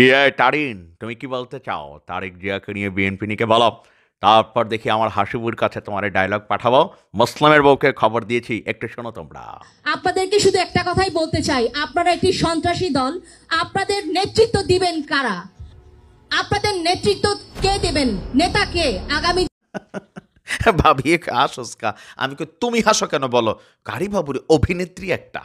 কি তারিন? তুমি কি বলতে চাও? তারেক জিয়াকে নিয়ে বিএনপি নিকে বলো। তারপর দেখি আমার হাসিবুর কাছে তোমার ডায়লগ পাঠাবো। মুসলামের বউকে খবর দিয়েছি। একটু শোনো তোমরা। আপনাদেরকে শুধু একটা কথাই বলতে চাই। আপনারা একটি সন্ত্রাসী দল। আপনাদের নেতৃত্ব দিবেন কারা? আপনাদের নেতৃত্ব কে দেবেন? নেতা কে? আগামী ভাবি হাসোস কা আমি কই, তুমি হাসো কেন বলো? গাড়ি বাবুর অভিনেত্রী একটা।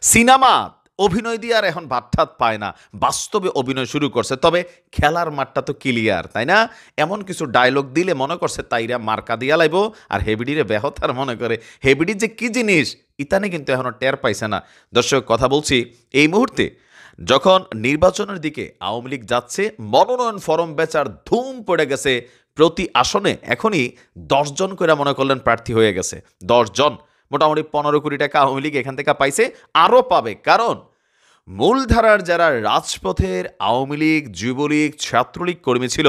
সিনেমা অভিনয় দিয়ে আর এখন ভাত পায় না। বাস্তবে অভিনয় শুরু করছে। তবে খেলার মাঠটা তো ক্লিয়ার তাই না? এমন কিছু ডায়লগ দিলে মনে করছে তাইরা মার্কা দিয়া লাইব, আর হেবিডিরে ব্যাহতার মনে করে। হেবিডি যে কি জিনিস, ইতানে কিন্তু এখনও টের পাইছে না। দর্শক, কথা বলছি এই মুহূর্তে, যখন নির্বাচনের দিকে আওয়ামী লীগ যাচ্ছে, মনোনয়ন ফরম বেচার ধুম পড়ে গেছে। প্রতি আসনে এখনই দশজন করে মনে করলেন প্রার্থী হয়ে গেছে। দশজন মোটামুটি পনেরো কোটি টাকা আওয়ামী লীগ এখান থেকে পাইছে, আরও পাবে। কারণ মূলধারার যারা রাজপথের আওয়ামী লীগ, যুবলীগ, ছাত্রলীগ কর্মী ছিল,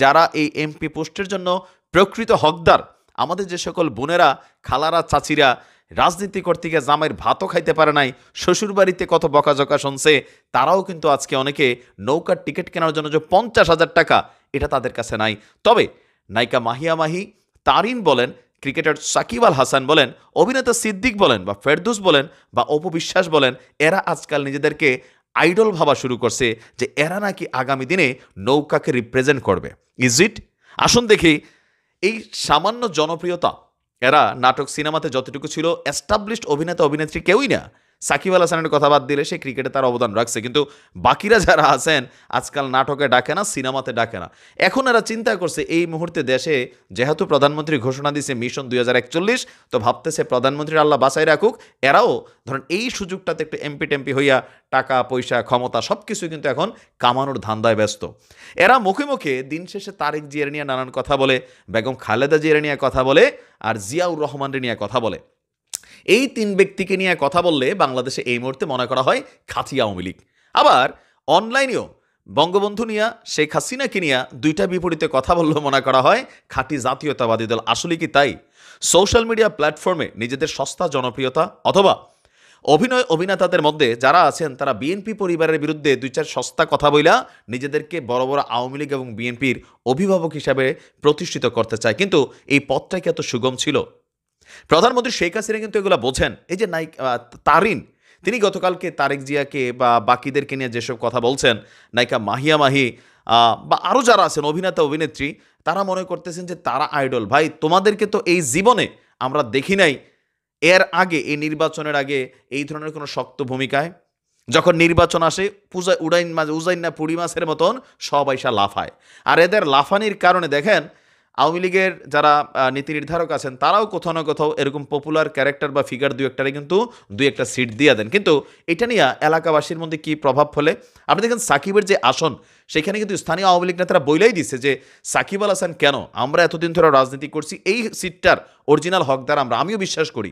যারা এই এমপি পোস্টের জন্য প্রকৃত হকদার, আমাদের যে সকল বোনেরা, খালারা, চাচিরা, রাজনীতি করতে গিয়ে ভাতও খাইতে পারে নাই, শ্বশুরবাড়িতে কত বকাঝকা শুনছে, তারাও কিন্তু আজকে অনেকে নৌকার টিকিট কেনার জন্য যে পঞ্চাশ হাজার টাকা, এটা তাদের কাছে নাই। তবে নায়িকা মাহিয়া মাহি, তারিন বলেন ক্রিকেটার সাকিব আল হাসান বলেন, অভিনেতা সিদ্দিক বলেন বা ফেরদুস বলেন বা অপবিশ্বাস বলেন, এরা আজকাল নিজেদেরকে আইডল ভাবা শুরু করছে যে এরা নাকি আগামী দিনে নৌকাকে রিপ্রেজেন্ট করবে। ইজ ইট আসুন দেখি, এই সামান্য জনপ্রিয়তা, এরা নাটক সিনেমাতে যতটুকু ছিল এস্টাবলিশড অভিনেতা অভিনেত্রী কেউই না সাকিব আল হাসানের কথা বাদ দিলে সে ক্রিকেটে তার অবদান রাখছে। কিন্তু বাকিরা যারা আছেন, আজকাল নাটকে ডাকে না, সিনেমাতে ডাকে না। এখন এরা চিন্তা করছে, এই মুহূর্তে দেশে যেহেতু প্রধানমন্ত্রী ঘোষণা দিয়েছে মিশন দুই হাজার একচল্লিশ, তো ভাবতেছে প্রধানমন্ত্রীর আল্লাহ বাসায় রাখুক। এরাও ধরেন এই সুযোগটাতে একটু এমপি টেম্পি হইয়া টাকা, পয়সা, ক্ষমতা সব কিছু কিন্তু এখন কামানোর ধান্দায় ব্যস্ত। এরা মুখে মুখে দিন শেষে তারেক জিয়ার নানান কথা বলে, বেগম খালেদা জিয়ার কথা বলে, আর জিয়াউর রহমানের নিয়ে কথা বলে। এই তিন ব্যক্তিকে নিয়ে কথা বললে বাংলাদেশে এই মুহূর্তে মনে করা হয় খাতি আওয়ামী লীগ। আবার অনলাইনেও বঙ্গবন্ধু নিয়া, শেখ হাসিনাকে নিয়া দুইটা বিপরীতে কথা বললেও মনে করা হয় খাঁটি জাতীয়তাবাদী দল। আসলে কি তাই? সোশ্যাল মিডিয়া প্ল্যাটফর্মে নিজেদের সস্তা জনপ্রিয়তা অথবা অভিনয় অভিনেতাদের মধ্যে যারা আছেন, তারা বিএনপি পরিবারের বিরুদ্ধে দুই চার সস্তা কথা বইলা নিজেদেরকে বড় বড় আওয়ামী লীগ এবং বিএনপির অভিভাবক হিসাবে প্রতিষ্ঠিত করতে চায়। কিন্তু এই পথটা কি এত সুগম ছিল? প্রধানমন্ত্রী শেখ হাসিনা কিন্তু এগুলো বোঝেন। এই যে নাইক তারিন, তিনি গতকালকে তারেক জিয়াকে বা বাকিদেরকে নিয়ে যেসব কথা বলছেন, নায়িকা মাহিয়া মাহি বা আরও যারা আছেন, অভিনেতা, অভিনেত্রী, তারা মনে করতেছেন যে তারা আইডল। ভাই, তোমাদেরকে তো এই জীবনে আমরা দেখি নাই, এর আগে, এই নির্বাচনের আগে এই ধরনের কোনো শক্ত ভূমিকায়, যখন নির্বাচন আসে, পূজা উড়াইন মাঝ, উজাইন না, পুরি মাছের মতন সব আইসা লাফায়। আর এদের লাফানির কারণে দেখেন আওয়ামী লীগের যারা নীতি নির্ধারক আছেন, তারাও কোথাও না কোথাও এরকম পপুলার ক্যারেক্টার বা ফিগার দু একটারে কিন্তু দুই একটা সিট দিয়ে দেন। কিন্তু এটা নিয়ে এলাকাবাসীর মধ্যে কি প্রভাব ফেলে? আপনি দেখেন সাকিবের যে আসন, সেখানে কিন্তু স্থানীয় আওয়ামী লীগ নেতারা বইলাই দিচ্ছে যে, সাকিব আল হাসান কেন? আমরা এতদিন ধরে রাজনীতি করছি, এই সিটটার অরিজিনাল হকদার আমরা, আমিও বিশ্বাস করি।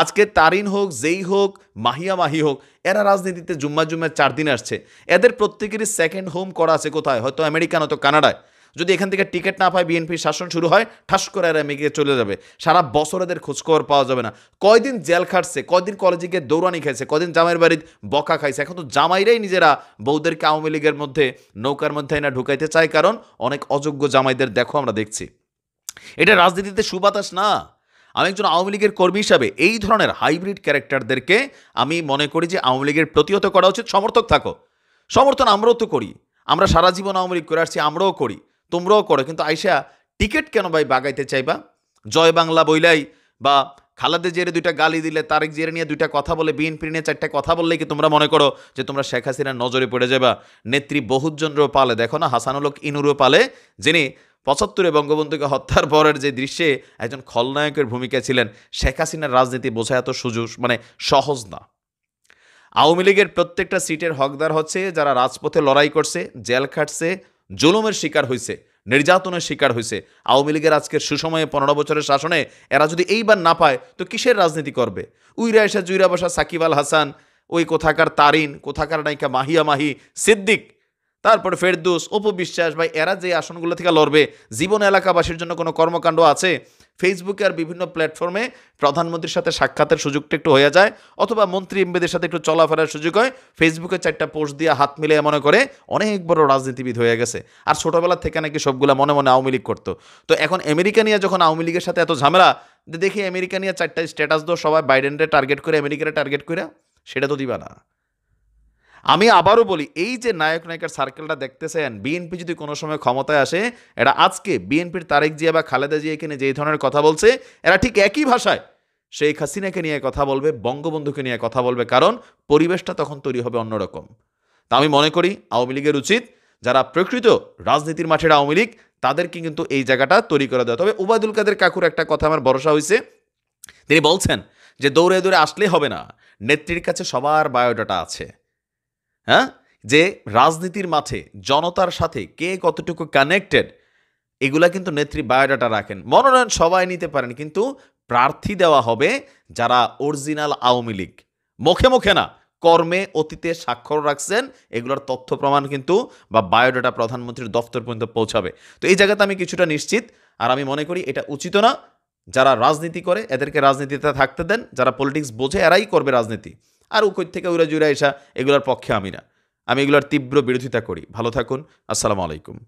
আজকে তারিন হোক, যেই হোক, মাহিয়া মাহি হোক, এরা রাজনীতিতে জুম্মা জুম্মার চার দিন আসছে। এদের প্রত্যেকেরই সেকেন্ড হোম করা আছে কোথায়? হয়তো আমেরিকা নয়তো কানাডায়। যদি এখান থেকে টিকিট না পায় বিএনপির শাসন শুরু হয়, ঠাস করে এরা মেঘে চলে যাবে। সারা বছর এদের খোঁজখবর পাওয়া যাবে না। কয়দিন জেল খাটছে, কয়দিন কলেজে গিয়ে দৌড়ানি খাইছে, কয়দিন জামাইয়ের বাড়ির বকা খাইছে। এখন তো জামাইরাই নিজেরা বৌদেরকে আওয়ামী লীগের মধ্যে, নৌকার মধ্যে না ঢুকাইতে চায় কারণ অনেক অযোগ্য জামাইদের দেখো আমরা দেখছি। এটা রাজনীতিতে সুবাতাস না। আমি একজন আওয়ামী লীগের কর্মী হিসাবে এই ধরনের হাইব্রিড ক্যারেক্টারদেরকে আমি মনে করি যে আওয়ামী লীগের প্রতিহত করা উচিত। সমর্থক থাকো। সমর্থন আমরাও তো করি। আমরা সারা জীবন আওয়ামী লীগ করে আসছি, আমরাও করি। তোমরাও করো। কিন্তু আইসা টিকিট কেন ভাই বাগাইতে চাইবা? জয় বাংলা বইলাই বা খালাদে জেরে দুইটা গালি দিলে, তারেক জেরে নিয়ে দুইটা কথা বলে বিএনপি নিয়ে চারটা কথা বললেই কি তোমরা মনে করো যে তোমরা শেখ হাসিনার নজরে পড়ে যাবা নেত্রী বহুজনরও পালে, দেখো না হাসানুলক ইনুরও পালে, যিনি পঁচাত্তরে বঙ্গবন্ধুকে হত্যার পরের যে দৃশ্যে একজন খলনায়কের ভূমিকা ছিলেন, শেখ হাসিনার রাজনীতি বোঝা এত সুযোগ মানে সহজ না। আওয়ামী লীগের প্রত্যেকটা সিটের হকদার হচ্ছে যারা রাজপথে লড়াই করছে, জেল খাটছে জুলুমের শিকার হয়েছে নির্যাতনের শিকার হয়েছে আওয়ামী লীগের আজকের সুসময়ে পনেরো বছরের শাসনে এরা যদি এইবার না পায়, তো কিসের রাজনীতি করবে? উইরা এসা জুইরা বসা সাকিব আল হাসান, ওই কোথাকার তারিন, কোথাকার নায়িকা মাহিয়া মাহি, সিদ্দিক, তারপরে ফেরদুস অপবিশ্বাস ভাই, এরা যে আসনগুলো থেকে লড়বে, জীবন এলাকাবাসীর জন্য কোনো কর্মকাণ্ড আছে? ফেসবুকে আর বিভিন্ন প্ল্যাটফর্মে প্রধানমন্ত্রীর সাথে সাক্ষাতের সুযোগটা একটু হয়ে যায়, অথবা মন্ত্রী এমবেদের সাথে একটু চলাফেরার সুযোগ হয়। ফেসবুকে চারটা পোস্ট দিয়ে হাত মিলিয়ে মনে করে অনেক বড় রাজনীতিবিদ হয়ে গেছে। আর ছোটবেলা থেকে নাকি সবগুলা মনে মনে আওয়ামী লীগ করতো। তো এখন আমেরিকা নিয়ে যখন আওয়ামী লীগের সাথে এত ঝামেলা দেখি আমেরিকা নিয়ে চারটা স্ট্যাটাস দো সবাই বাইডেনরে টার্গেট করে, আমেরিকারে টার্গেট করে সেটা তো দিবা না। আমি আবারও বলি, এই যে নায়ক নায়িকার সার্কেলটা দেখতেছেন বিএনপি যদি কোনো সময় ক্ষমতায় আসে, এরা আজকে বিএনপির তারেক জিয়া বা খালেদা জিয়া এখানে যেই ধরনের কথা বলছে, এরা ঠিক একই ভাষায় শেখ হাসিনাকে নিয়ে কথা বলবে, বঙ্গবন্ধুকে নিয়ে কথা বলবে, কারণ পরিবেশটা তখন তৈরি হবে অন্যরকম। তা আমি মনে করি আওয়ামী লীগের উচিত, যারা প্রকৃত রাজনীতির মাঠের আওয়ামী লীগ, তাদেরকে কিন্তু এই জায়গাটা তৈরি করে দেওয়া। তবে উবায়দুল কাদের কাকুর একটা কথা আমার ভরসা হয়েছে। তিনি বলছেন যে দৌড়ে দৌড়ে আসলেই হবে না। নেত্রীর কাছে সবার বায়োডাটা আছে। হ্যাঁ? যে রাজনীতির মাঠে জনতার সাথে কে কতটুকু কানেক্টেড এগুলা কিন্তু নেত্রী বায়োডাটা রাখেন। মনোনয়ন সবাই নিতে পারেন, কিন্তু প্রার্থী দেওয়া হবে যারা অরিজিনাল আওয়ামী লীগ। মুখে মুখে না, কর্মে অতীতে স্বাক্ষর রাখছেন, এগুলোর তথ্য প্রমাণ কিন্তু বা বায়োডাটা প্রধানমন্ত্রীর দফতর পর্যন্ত পৌঁছাবে। তো এই জায়গাতে আমি কিছুটা নিশ্চিত, আর আমি মনে করি এটা উচিত না, যারা রাজনীতি করে এদেরকে রাজনীতিতে থাকতে দেন, যারা পলিটিক্স বোঝে এরাই করবে রাজনীতি। আর উকই থেকে উড়ে জুড়ে এসা এগুলোর পক্ষে আমি না। আমি এগুলোর তীব্র বিরোধিতা করি। ভালো থাকুন। আসসালামু আলাইকুম।